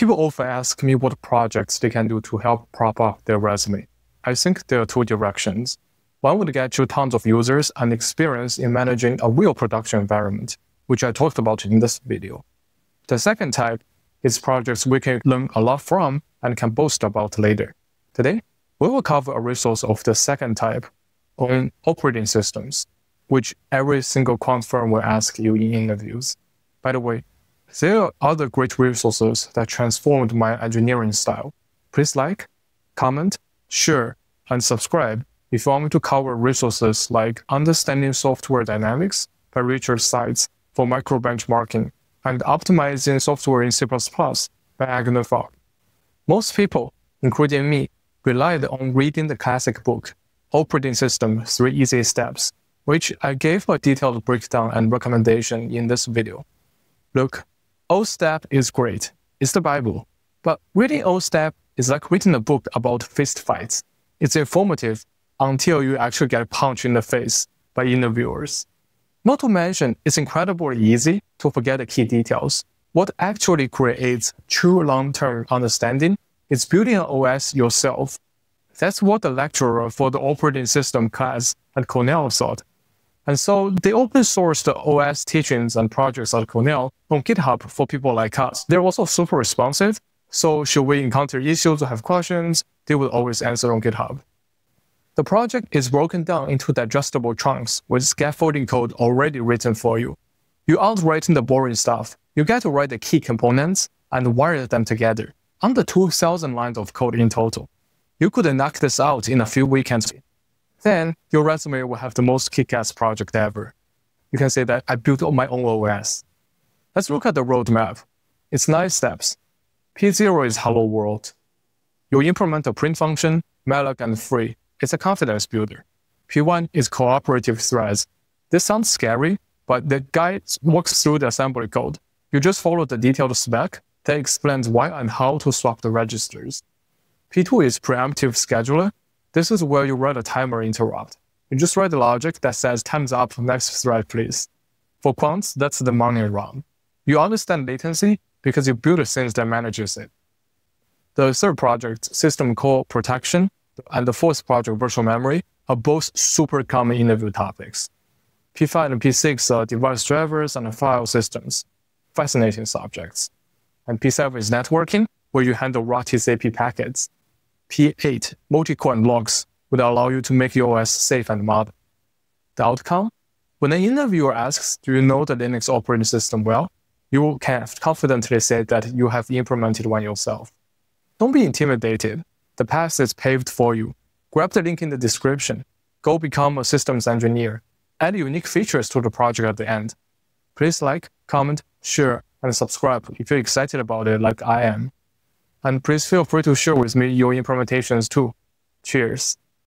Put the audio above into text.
People often ask me what projects they can do to help prop up their resume. I think there are two directions. One would get you tons of users and experience in managing a real production environment, which I talked about in this video. The second type is projects we can learn a lot from and can boast about later. Today, we will cover a resource of the second type on operating systems, which every single quant firm will ask you in interviews. By the way, there are other great resources that transformed my engineering style. Please like, comment, share, and subscribe if you want me to cover resources like Understanding Software Dynamics by Richard Sites for micro benchmarking and Optimizing Software in C++ by Agner Fog. Most people, including me, relied on reading the classic book, Operating System Three Easy Steps, which I gave a detailed breakdown and recommendation in this video. Look, OSTEP is great. It's the Bible. But reading OSTEP is like reading a book about fist fights. It's informative until you actually get punched in the face by interviewers. Not to mention, it's incredibly easy to forget the key details. What actually creates true long-term understanding is building an OS yourself. That's what the lecturer for the operating system class at Cornell thought. And so they open source the OS teachings and projects at Cornell on GitHub for people like us. They're also super responsive. So should we encounter issues or have questions, they will always answer on GitHub. The project is broken down into digestible chunks with scaffolding code already written for you. You aren't writing the boring stuff. You get to write the key components and wire them together under 2,000 lines of code in total. You could knock this out in a few weekends. Then your resume will have the most kick-ass project ever. You can say that I built my own OS. Let's look at the roadmap. It's nine steps. P0 is hello world. You implement a print function, malloc and free. It's a confidence builder. P1 is cooperative threads. This sounds scary, but the guide walks through the assembly code. You just follow the detailed spec that explains why and how to swap the registers. P2 is preemptive scheduler. This is where you write a timer interrupt. You just write the logic that says time's up, next thread please. For quants, that's the money round. You understand latency because you build a sense that manages it. The third project, system call protection, and the fourth project, virtual memory, are both super common interview topics. P5 and P6 are device drivers and file systems, fascinating subjects. And P7 is networking, where you handle raw TCP packets. P8, multi-core and logs, would allow you to make your OS safe and modern. The outcome? When an interviewer asks, do you know the Linux operating system well? You can confidently say that you have implemented one yourself. Don't be intimidated. The path is paved for you. Grab the link in the description. Go become a systems engineer. Add unique features to the project at the end. Please like, comment, share, and subscribe if you're excited about it like I am. And please feel free to share with me your implementations too. Cheers.